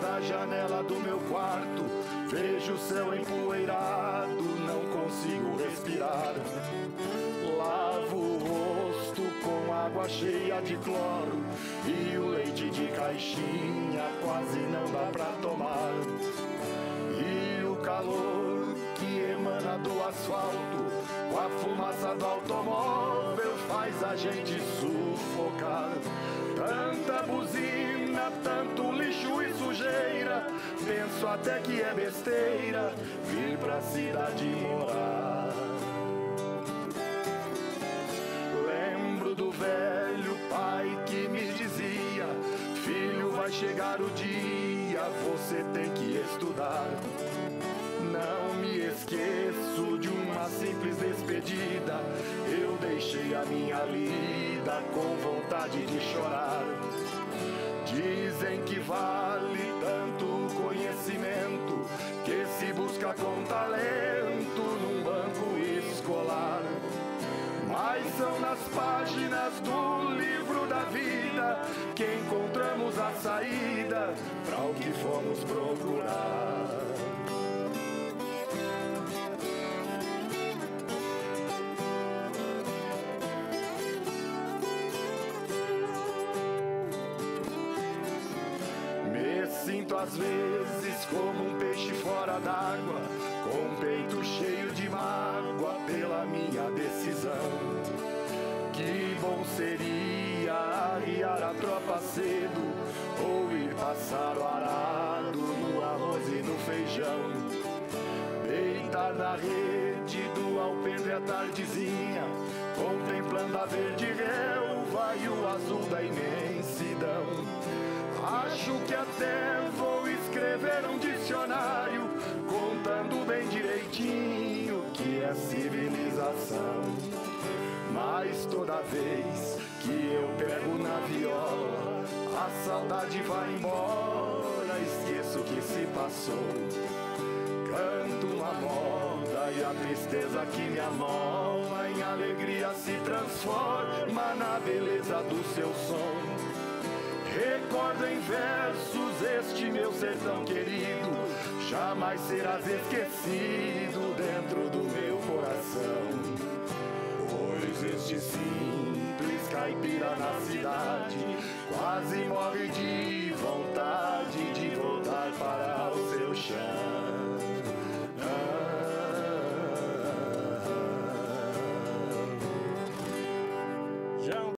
da janela do meu quarto, vejo o céu empoeirado, não consigo respirar. Lavo o rosto com água cheia de cloro e o leite de caixinha quase não dá pra tomar. E o calor que emana do asfalto com a fumaça do automóvel faz a gente sufocar. Até que é besteira vir pra cidade morar. Lembro do velho pai que me dizia: Filho, vai chegar o dia, você tem que estudar. Não me esqueço de uma simples despedida. Eu deixei a minha lida com vontade de chorar. Dizem que vale talento num banco escolar. Mas são nas páginas do livro da vida que encontramos a saída para o que fomos procurar. sinto às vezes como um peixe fora d'água, com o peito cheio de mágoa pela minha decisão. Que bom seria arriar a tropa cedo ou ir passar o arado no arroz e no feijão. Deitar na rede do alpendre à tardezinha, contemplando a verde relva e o azul da imensidão. Acho que até vou escrever um dicionário toda vez que eu pego na viola, a saudade vai embora, esqueço o que se passou. Canto uma moda e a tristeza que me amola em alegria se transforma na beleza do seu som. Recordo em versos este meu sertão querido, jamais serás esquecido dentro do meu coração. Na cidade. Quase morre de